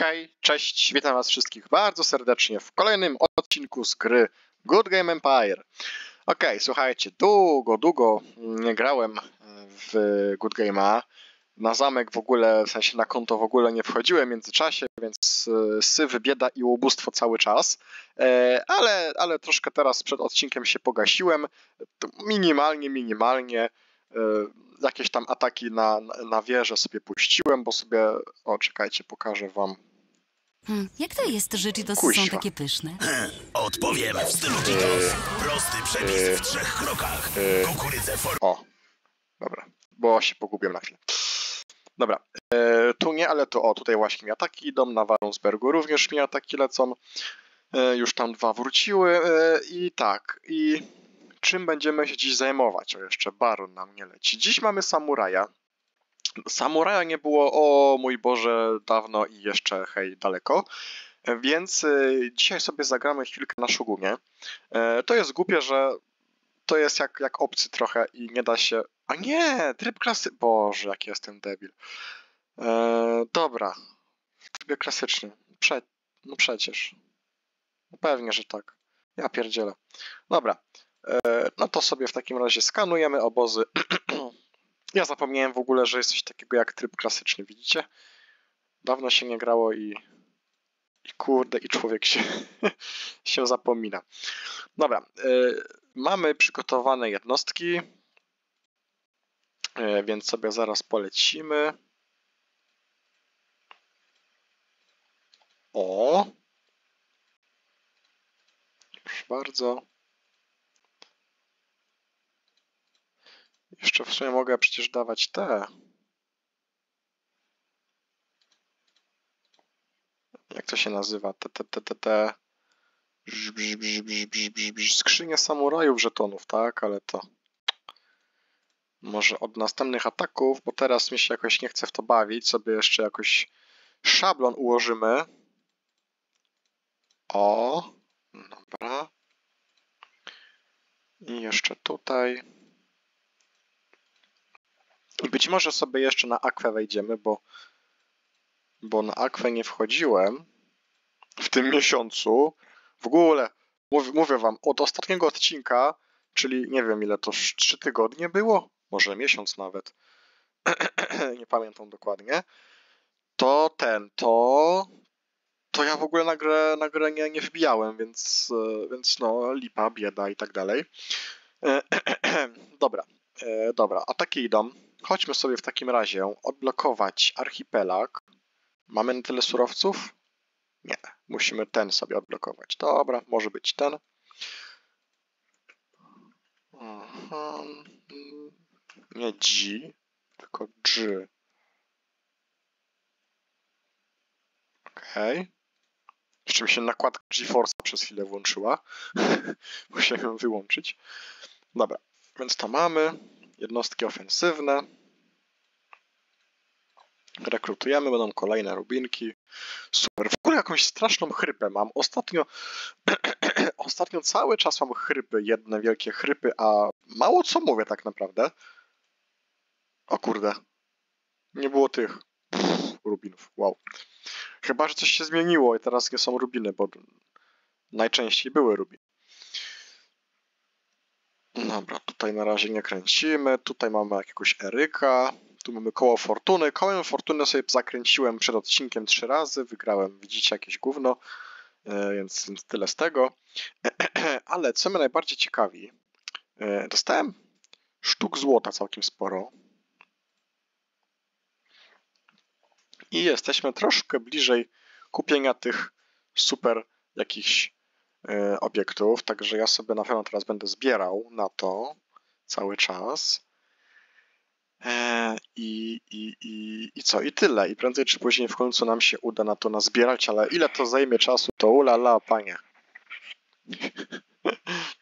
Hej, cześć, witam was wszystkich bardzo serdecznie w kolejnym odcinku z gry Good Game Empire. Ok, słuchajcie, długo, długo nie grałem w Good Game'a. Na zamek w ogóle, w sensie na konto w ogóle nie wchodziłem w międzyczasie, więc e, syf, bieda i ubóstwo cały czas. E, ale, ale troszkę teraz przed odcinkiem się pogasiłem. Minimalnie, minimalnie e, jakieś tam ataki na, na wieżę sobie puściłem, bo sobie. O, czekajcie, pokażę wam. Hmm, jak to jest, że Cheetosy Kuźwa. są takie pyszne? Odpowiem w stylu Cheetos. Prosty przepis w trzech krokach. Kukurydzę for... O, dobra, bo się pogubiłem na chwilę. Dobra, e, tu nie, ale to o, tutaj właśnie mi ataki idą, na Warensbergu również mi ataki lecą. E, już tam dwa wróciły e, i tak, i czym będziemy się dziś zajmować? O, jeszcze Baron nam nie leci. Dziś mamy Samuraja. Samuraja nie było, o mój Boże, dawno i jeszcze, hej, daleko. Więc e, dzisiaj sobie zagramy chwilkę na Shogunie. E, To jest głupie, że to jest jak, jak obcy trochę i nie da się. A nie, tryb klasy. Boże, jaki jestem debil. E, dobra. W trybie klasycznym. Prze... No przecież. No pewnie, że tak. Ja pierdzielę. Dobra. E, no to sobie w takim razie skanujemy obozy. ja zapomniałem w ogóle, że jest coś takiego jak tryb klasyczny, widzicie? Dawno się nie grało i. I kurde, i człowiek się, się zapomina. Dobra. E, mamy przygotowane jednostki, e, więc sobie zaraz polecimy. O! Proszę bardzo. Jeszcze w sumie mogę przecież dawać te. Jak to się nazywa? Te, te, te, te, te. Skrzynia samurajów żetonów, tak? Ale to. Może od następnych ataków, bo teraz mi się jakoś nie chce w to bawić. Sobie jeszcze jakoś szablon ułożymy. O, dobra. I jeszcze tutaj. I być może sobie jeszcze na akwę wejdziemy, bo, bo na akwę nie wchodziłem w tym miesiącu. W ogóle, mówię, wam, od ostatniego odcinka, czyli nie wiem ile to, trzy tygodnie było? Może miesiąc nawet. nie pamiętam dokładnie. To ten, to. To ja w ogóle na grę, na grę nie, nie wbijałem, więc, e, więc no, lipa, bieda i tak dalej. E, dobra, e, dobra, ataki idą. Chodźmy sobie w takim razie odblokować archipelag. Mamy na tyle surowców? Nie, musimy ten sobie odblokować. Dobra, może być ten. Aha. Nie G, tylko G. Okej. Jeszcze mi się nakładka GeForce'a przez chwilę włączyła. Musiałem ją wyłączyć. Dobra, więc to mamy. Jednostki ofensywne. Rekrutujemy, będą kolejne rubinki. Super. W ogóle jakąś straszną chrypę mam. Ostatnio, ostatnio cały czas mam chrypy, jedne wielkie chrypy, a mało co mówię tak naprawdę. O kurde. Nie było tych Pff, rubinów. Wow. Chyba, że coś się zmieniło i teraz nie są rubiny, bo najczęściej były rubiny. Dobra, tutaj na razie nie kręcimy. Tutaj mamy jakiegoś Eryka. Tu mamy koło fortuny. Kołem fortuny sobie zakręciłem przed odcinkiem trzy razy. Wygrałem, widzicie, jakieś gówno. E, Więc, tyle z tego. Ale co mnie najbardziej ciekawi, e, dostałem sztuk złota całkiem sporo. I jesteśmy troszkę bliżej kupienia tych super jakichś obiektów. Także ja sobie na pewno teraz będę zbierał na to cały czas. E, I, i, i, I co? I tyle. I prędzej czy później w końcu nam się uda na to nazbierać, ale ile to zajmie czasu, to ulala, panie.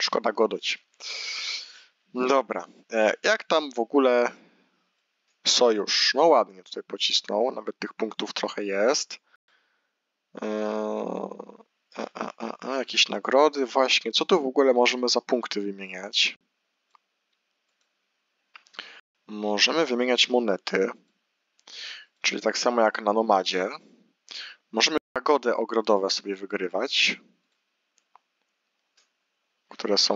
Szkoda godać. Dobra. E, Jak tam w ogóle sojusz? No ładnie tutaj pocisnął. Nawet tych punktów trochę jest. A, a, a, jakieś nagrody właśnie. Co tu w ogóle możemy za punkty wymieniać? Możemy wymieniać monety, czyli tak samo jak na Nomadzie. Możemy jagody ogrodowe sobie wygrywać, które są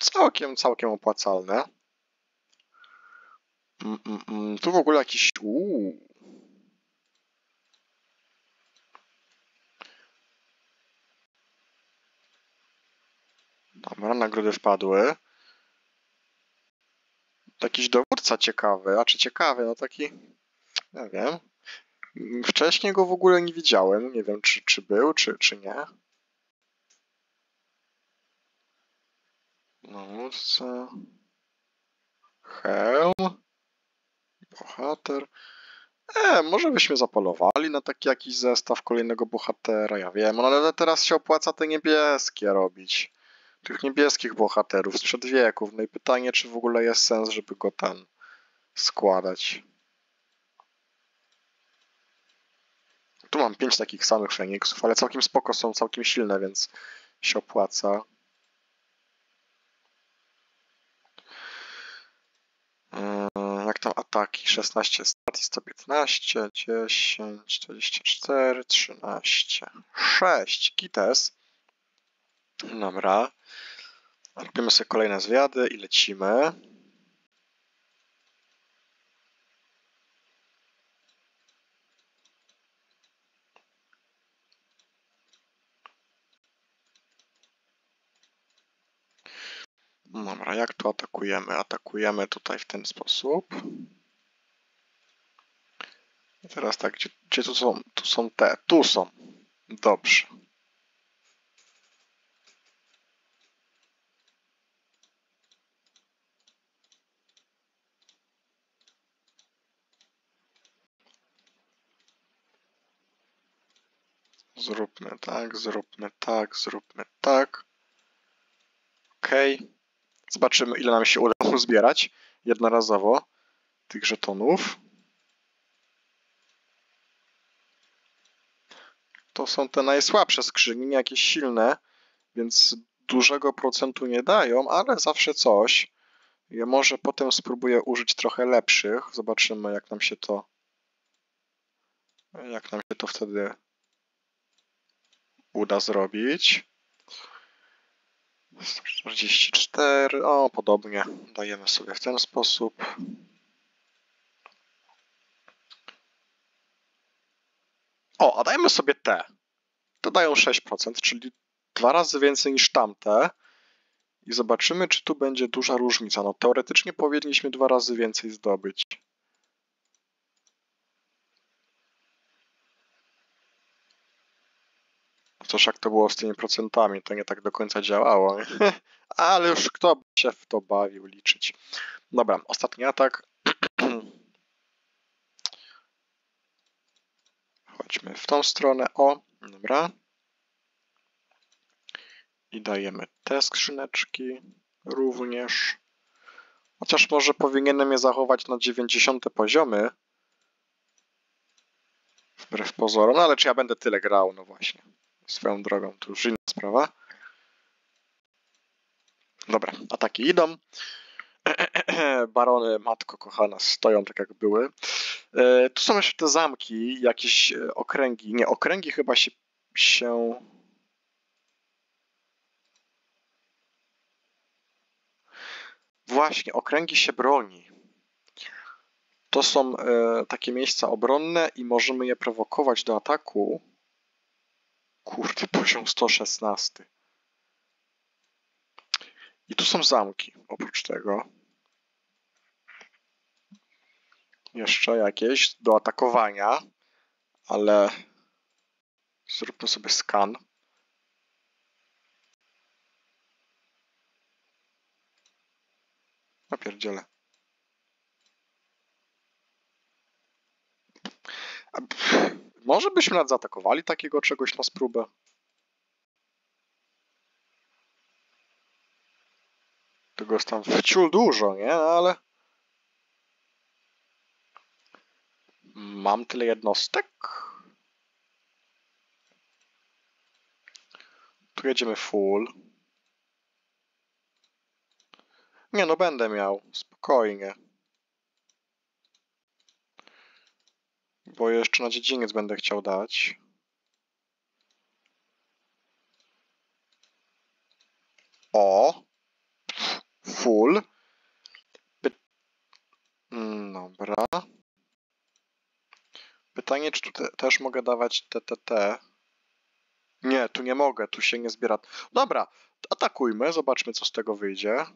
całkiem, całkiem opłacalne. Mm, mm, mm. Tu w ogóle jakiś... Uuu. Dobra, nagrody wpadły. Jakiś dowódca ciekawy, a czy ciekawy, no taki, nie wiem. Wcześniej go w ogóle nie widziałem, nie wiem czy, czy był, czy, czy nie. Dowódca. Helm. Bohater. E, może byśmy zapolowali na taki jakiś zestaw kolejnego bohatera, ja wiem, no ale teraz się opłaca te niebieskie robić tych niebieskich bohaterów sprzed wieków. No i pytanie, czy w ogóle jest sens, żeby go ten składać. Tu mam pięć takich samych Feniksów, ale całkiem spoko są, całkiem silne, więc się opłaca. Yy, jak tam ataki? 16 strat i 115, 10, 24, 13, 6. Kites. Dobra. Robimy sobie kolejne zwiady i lecimy. Dobra, jak tu atakujemy? Atakujemy tutaj w ten sposób. I teraz tak, gdzie, gdzie tu są? Tu są te, tu są. Dobrze. Zróbmy tak, zróbmy tak, zróbmy tak. OK. Zobaczymy, ile nam się uda uzbierać jednorazowo tych żetonów. To są te najsłabsze skrzyni, nie jakieś silne, więc dużego procentu nie dają, ale zawsze coś. Ja może potem spróbuję użyć trochę lepszych. Zobaczymy, jak nam się to jak nam się to wtedy uda zrobić. 144, o podobnie, dajemy sobie w ten sposób. O, a dajmy sobie te. To dają 6%, czyli dwa razy więcej niż tamte. I zobaczymy, czy tu będzie duża różnica. No teoretycznie powinniśmy dwa razy więcej zdobyć. Chociaż jak to było z tymi procentami, to nie tak do końca działało. Ale już kto by się w to bawił liczyć. Dobra, ostatni atak. Chodźmy w tą stronę. O, dobra. I dajemy te skrzyneczki również. Chociaż może powinienem je zachować na 90 poziomy. Wbrew pozorom, no ale czy ja będę tyle grał? No właśnie. Swoją drogą, to już inna sprawa. Dobra, ataki idą. Barony, matko kochana, stoją tak jak były. E, tu są jeszcze te zamki, jakieś e, okręgi. Nie, okręgi chyba się, się Właśnie, okręgi się broni. To są e, takie miejsca obronne i możemy je prowokować do ataku Kurde, poziom 116. I tu są zamki, oprócz tego. Jeszcze jakieś do atakowania, ale zróbmy sobie skan. Napierdzielę. Może byśmy nad zaatakowali takiego czegoś na spróbę? Tego jest tam wciul dużo, nie? Ale... Mam tyle jednostek. Tu jedziemy full. Nie no, będę miał. Spokojnie. bo jeszcze na dziedziniec będę chciał dać. O. Full. Dobra. Pytanie, czy tu te, też mogę dawać TTT? Nie, tu nie mogę, tu się nie zbiera. Dobra, atakujmy, zobaczmy co z tego wyjdzie.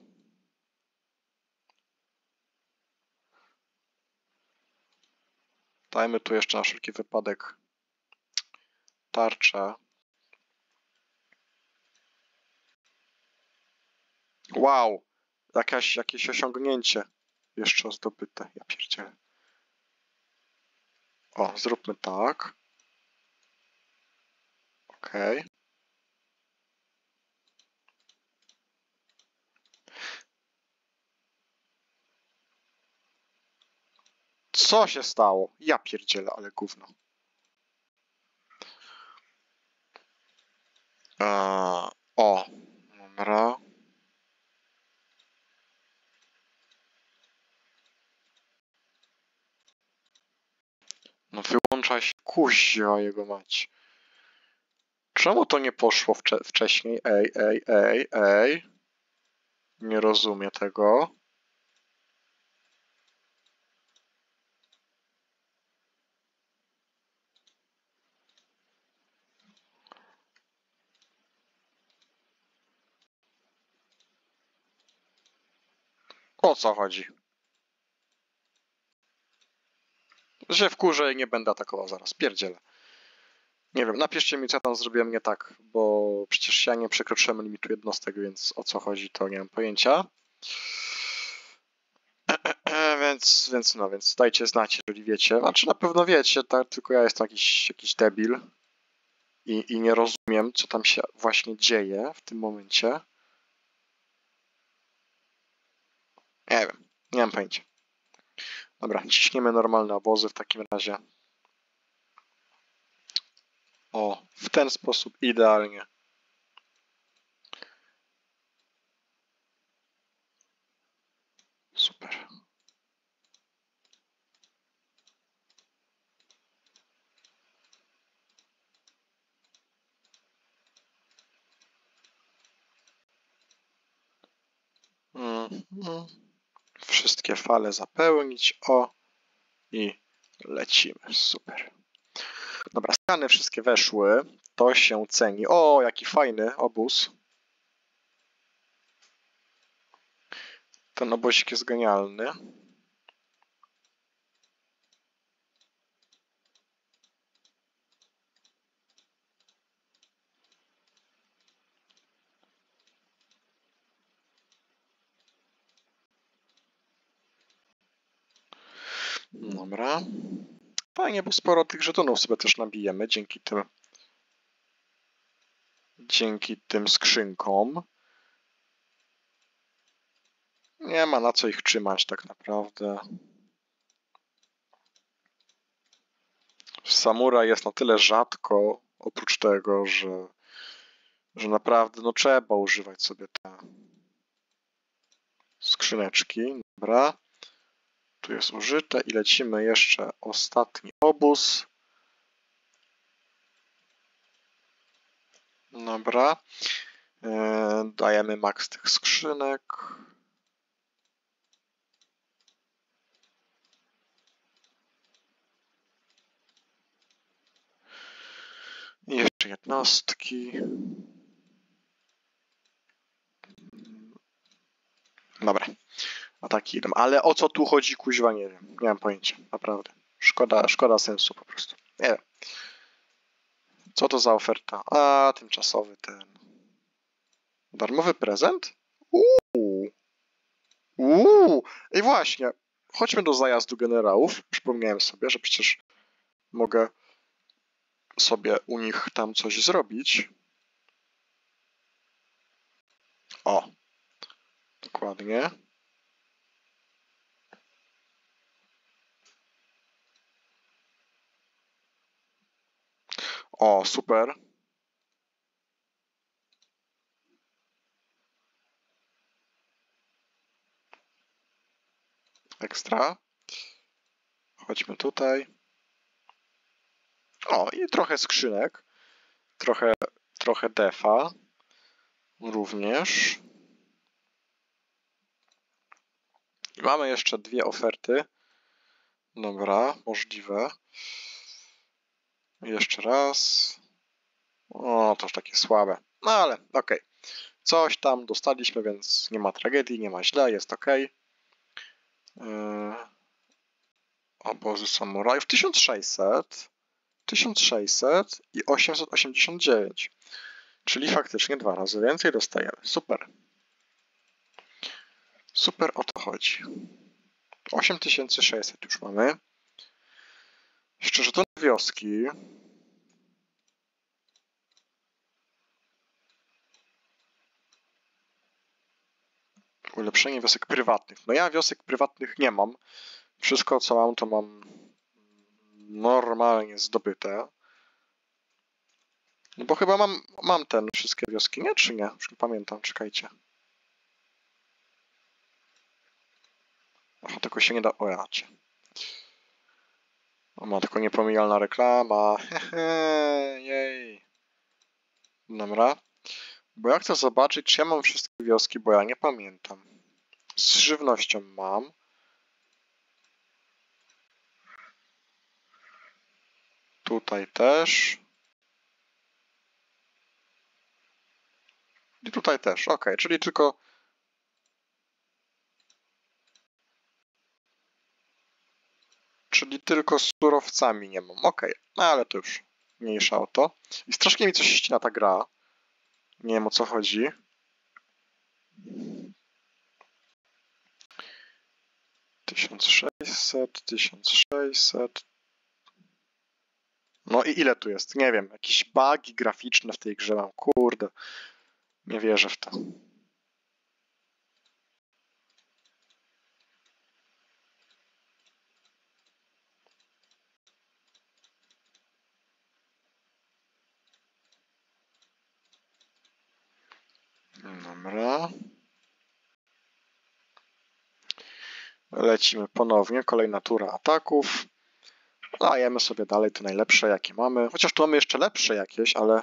Dajmy tu jeszcze na wszelki wypadek tarczę. Wow, jakieś osiągnięcie jeszcze zdobyte. Ja pierdzielę. O, zróbmy tak. Okej. Okay. Co się stało? Ja pierdzielę, ale gówno. Eee, o, dobra. No wyłącza się kuźwa jego mać. Czemu to nie poszło wcze wcześniej? Ej, ej, ej, ej. Nie rozumiem tego. O co chodzi? Że wkurzę i nie będę atakował zaraz. Pierdzielę. Nie wiem, napiszcie mi, co tam zrobiłem nie tak, bo przecież ja nie przekroczyłem limitu jednostek, więc o co chodzi, to nie mam pojęcia. więc, więc no, więc dajcie znać, jeżeli wiecie. Znaczy na pewno wiecie, tak, tylko ja jestem jakiś, jakiś debil i, i nie rozumiem, co tam się właśnie dzieje w tym momencie. Nie wiem, nie mam pojęcia. Dobra, ciśniemy normalne obozy w takim razie. O, w ten sposób idealnie. Super. Mm, mm. Wszystkie fale zapełnić. O. I lecimy. Super. Dobra, skany wszystkie weszły. To się ceni. O, jaki fajny obóz. Ten obozik jest genialny. Dobra. Fajnie, bo sporo tych żetonów sobie też nabijemy dzięki tym dzięki tym skrzynkom. Nie ma na co ich trzymać tak naprawdę. Samura jest na tyle rzadko, oprócz tego, że, że naprawdę no, trzeba używać sobie te skrzyneczki. Dobra. Tu jest użyte i lecimy jeszcze ostatni obóz. Dobra. E, dajemy maks tych skrzynek. Jeszcze jednostki. Dobra. Ataki idą. Ale o co tu chodzi, kuźwa, nie wiem. Nie mam pojęcia. Naprawdę. Szkoda, szkoda sensu po prostu. Nie wiem. Co to za oferta? A, tymczasowy ten. Darmowy prezent? Uuu. Uuu. I właśnie. Chodźmy do zajazdu generałów. Przypomniałem sobie, że przecież mogę sobie u nich tam coś zrobić. O. Dokładnie. O, super. Ekstra. Chodźmy tutaj. O, i trochę skrzynek. Trochę, trochę defa. Również. I mamy jeszcze dwie oferty. Dobra, możliwe. Jeszcze raz. O, to już takie słabe. No ale okej. Coś tam dostaliśmy, więc nie ma tragedii, nie ma źle, jest okej. Yy, obozy samurajów 1600, 1600 i 889. Czyli faktycznie dwa razy więcej dostajemy. Super. Super o to chodzi. 8600 już mamy. Szczerze to wioski. Ulepszenie wiosek prywatnych. No ja wiosek prywatnych nie mam. Wszystko co mam to mam normalnie zdobyte. No bo chyba mam, mam ten wszystkie wioski, nie? Czy nie? Już nie pamiętam, czekajcie. Aha, tylko się nie da... O, jacie. O, ma tylko niepomijalna reklama. Hehe, jej. Dobra. Bo ja chcę zobaczyć, czy ja mam wszystkie wioski, bo ja nie pamiętam. Z żywnością mam. Tutaj też. I tutaj też, ok, czyli tylko czyli tylko z surowcami nie mam. Ok, no ale to już mniejsza o to. I strasznie mi coś ścina ta gra. Nie wiem o co chodzi. Tysiąc sześćset, tysiąc sześćset. No i ile tu jest? Nie wiem. Jakieś bugi graficzne w tej grze mam. Kurde. Nie wierzę w to. Dobra. Lecimy ponownie. Kolejna tura ataków. Dajemy sobie dalej te najlepsze, jakie mamy. Chociaż tu mamy jeszcze lepsze jakieś, ale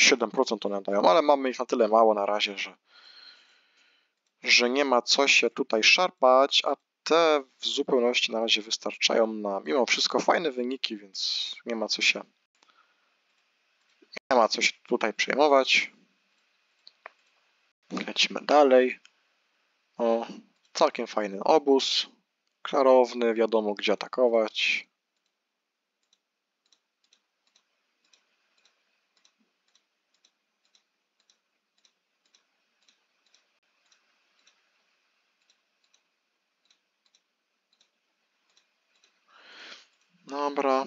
7% one dają, ale mamy ich na tyle mało na razie, że, że nie ma co się tutaj szarpać, a te w zupełności na razie wystarczają na mimo wszystko fajne wyniki, więc nie ma co się nie ma co się tutaj przejmować. Lecimy dalej. O, całkiem fajny obóz. Klarowny, wiadomo gdzie atakować. Dobra.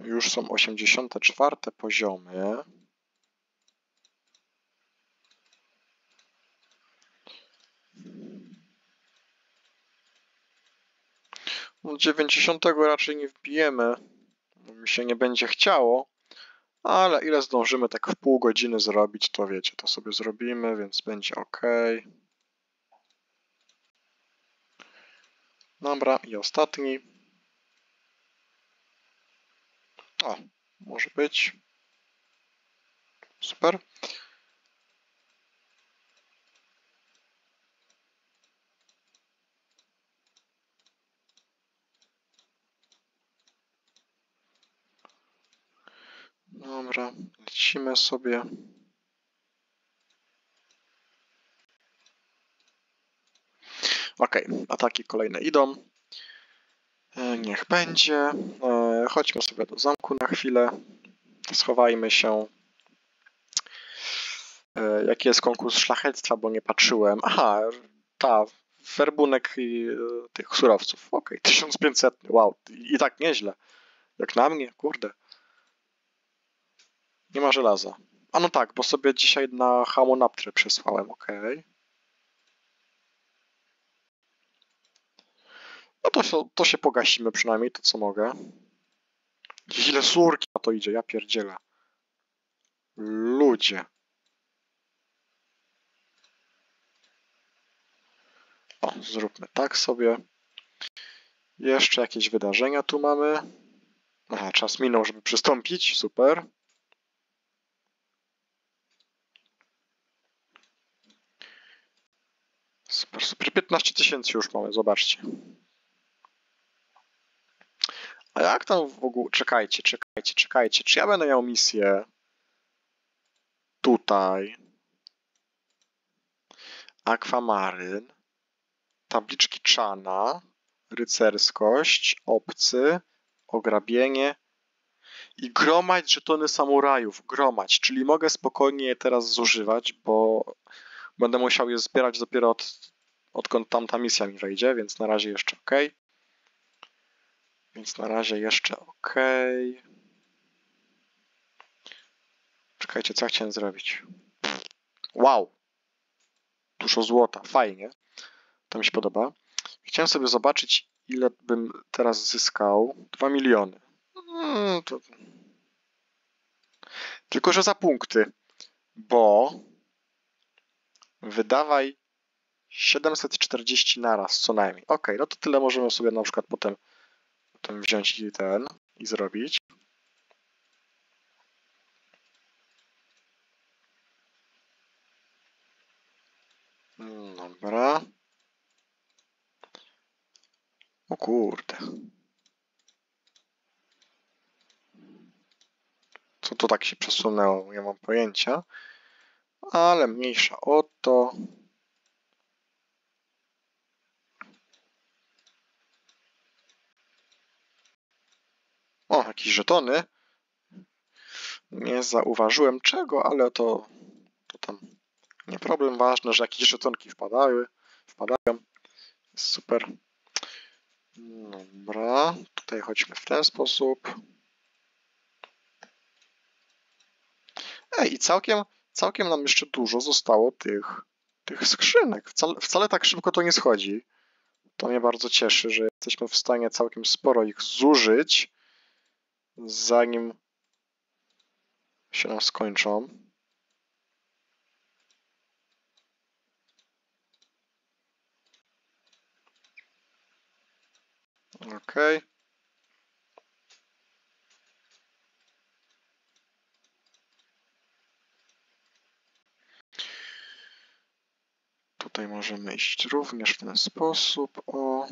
Już są 84 poziomy. No 90 raczej nie wbijemy, bo mi się nie będzie chciało, ale ile zdążymy tak w pół godziny zrobić, to wiecie, to sobie zrobimy, więc będzie ok. Dobra, i ostatni. O, może być. Super. Dobra, lecimy sobie. Ok, ataki kolejne idą. E, niech będzie. E, chodźmy sobie do zamku na chwilę. Schowajmy się. E, jaki jest konkurs szlachectwa, bo nie patrzyłem. Aha, ta, werbunek tych surowców. Ok, 1500. Wow, i tak nieźle. Jak na mnie, kurde. Nie ma żelaza. A no tak, bo sobie dzisiaj na Hamonaptre przesłałem, ok. No to, się, to się pogasimy przynajmniej, to co mogę. Ile surki na to idzie, ja pierdzielę. Ludzie. O, zróbmy tak sobie. Jeszcze jakieś wydarzenia tu mamy. Aha, czas minął, żeby przystąpić. Super. Super, super. 15 tysięcy już mamy, zobaczcie. A jak tam w ogóle... Czekajcie, czekajcie, czekajcie. Czy ja będę miał misję tutaj? Akwamaryn, tabliczki Czana, rycerskość, obcy, ograbienie i gromadź żetony samurajów. Gromadź, czyli mogę spokojnie je teraz zużywać, bo będę musiał je zbierać dopiero od, odkąd tamta misja mi wejdzie, więc na razie jeszcze ok. Więc na razie jeszcze ok. Czekajcie, co chciałem zrobić? Wow! Dużo złota, fajnie. To mi się podoba. Chciałem sobie zobaczyć, ile bym teraz zyskał. 2 miliony. To... Tylko, że za punkty. Bo wydawaj 740 naraz co najmniej. Ok, no to tyle możemy sobie na przykład potem, potem wziąć i ten i zrobić. Dobra. O kurde. Co to tak się przesunęło? Nie mam pojęcia. Ale mniejsza o to. O, jakieś żetony. Nie zauważyłem czego, ale to, to tam nie problem. Ważne, że jakieś żetonki wpadały. Wpadają. Super. Dobra, tutaj chodźmy w ten sposób. Ej, i całkiem, całkiem nam jeszcze dużo zostało tych, tych skrzynek. Wcale, wcale tak szybko to nie schodzi. To mnie bardzo cieszy, że jesteśmy w stanie całkiem sporo ich zużyć, zanim się nam skończą. Ok. Tutaj możemy iść również w ten sposób. O.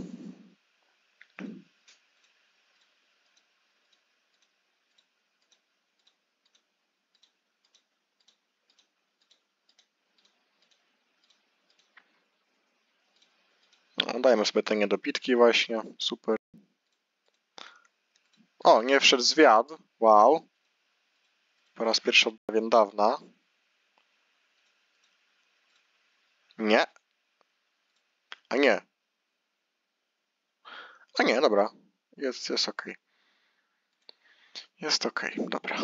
No, dajmy sobie te niedobitki właśnie. Super. O, nie wszedł zwiad. Wow. Po raz pierwszy od dawien dawna. Nie. A nie. A nie, dobra. Jest, jest ok. Jest ok, dobra.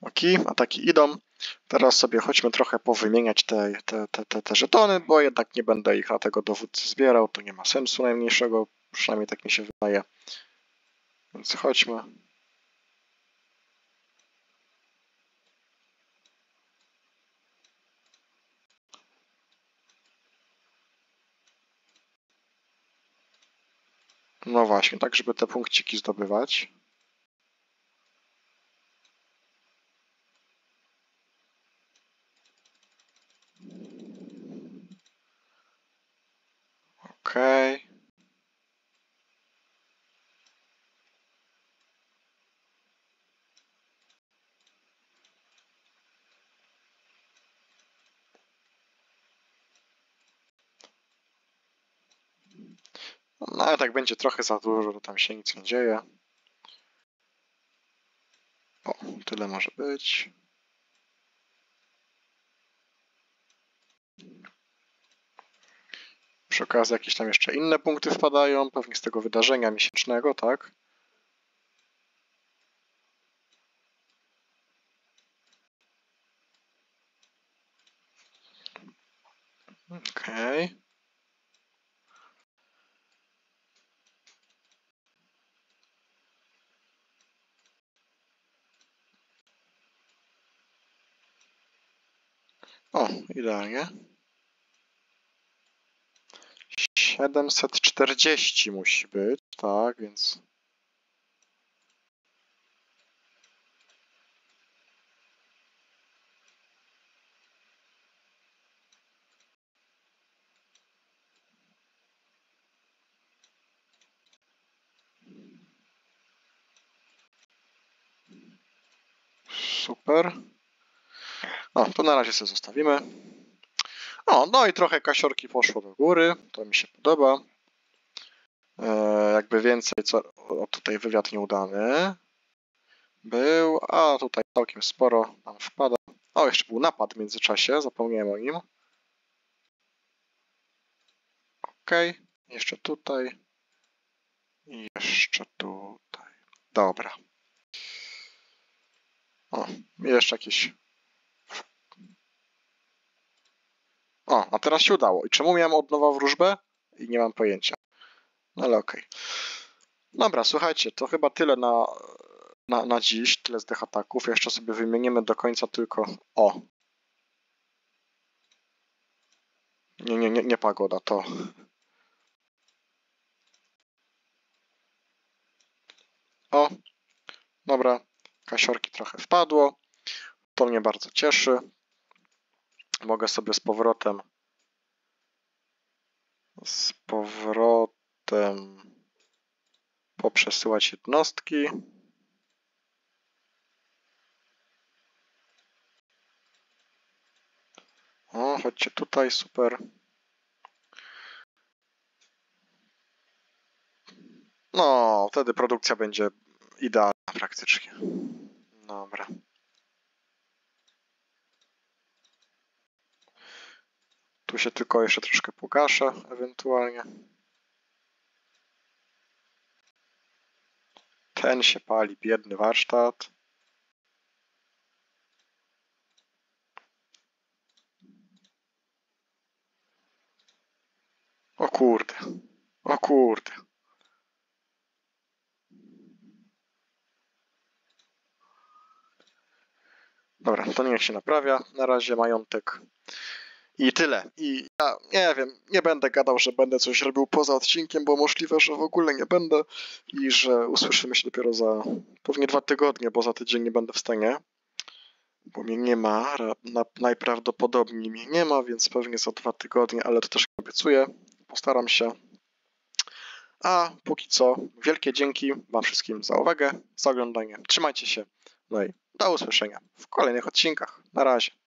Ok, ataki idą. Teraz sobie chodźmy trochę powymieniać te, te, te, te, te żetony, bo jednak nie będę ich na tego dowódcy zbierał. To nie ma sensu najmniejszego, przynajmniej tak mi się wydaje. Więc chodźmy. No właśnie, tak żeby te punkciki zdobywać. Okej. Okay. No ale tak będzie trochę za dużo, to tam się nic nie dzieje. O, tyle może być. Przy okazji jakieś tam jeszcze inne punkty wpadają, pewnie z tego wydarzenia miesięcznego, tak? Okej. Okay. O, idealnie. 740 musi być, tak, więc... Super. O, to na razie sobie zostawimy. O, no i trochę kasiorki poszło do góry. To mi się podoba. E, jakby więcej, co... O, tutaj wywiad nieudany był, a tutaj całkiem sporo nam wpada. O, jeszcze był napad w międzyczasie, zapomniałem o nim. Ok, jeszcze tutaj. Jeszcze tutaj. Dobra. O, jeszcze jakieś. O, a teraz się udało. I czemu miałem od nowa wróżbę? I nie mam pojęcia. No ale okej. Dobra, słuchajcie, to chyba tyle na, na, na dziś. Tyle z tych ataków. Jeszcze sobie wymienimy do końca tylko. O! Nie, nie, nie, nie pagoda, to. O! Dobra, kasiorki trochę wpadło. To mnie bardzo cieszy. Mogę sobie z powrotem z powrotem poprzesyłać jednostki. O, chodźcie tutaj, super. No, wtedy produkcja będzie idealna praktycznie. Dobra. Tu się tylko jeszcze troszkę pogaszę, ewentualnie. Ten się pali, biedny warsztat. O kurde, o kurde. Dobra, to niech się naprawia. Na razie majątek i tyle. I ja nie wiem, nie będę gadał, że będę coś robił poza odcinkiem, bo możliwe, że w ogóle nie będę i że usłyszymy się dopiero za pewnie dwa tygodnie, bo za tydzień nie będę w stanie. Bo mnie nie ma, na, najprawdopodobniej mnie nie ma, więc pewnie za dwa tygodnie, ale to też obiecuję. Postaram się. A póki co, wielkie dzięki Wam wszystkim za uwagę, za oglądanie. Trzymajcie się. No i do usłyszenia w kolejnych odcinkach. Na razie.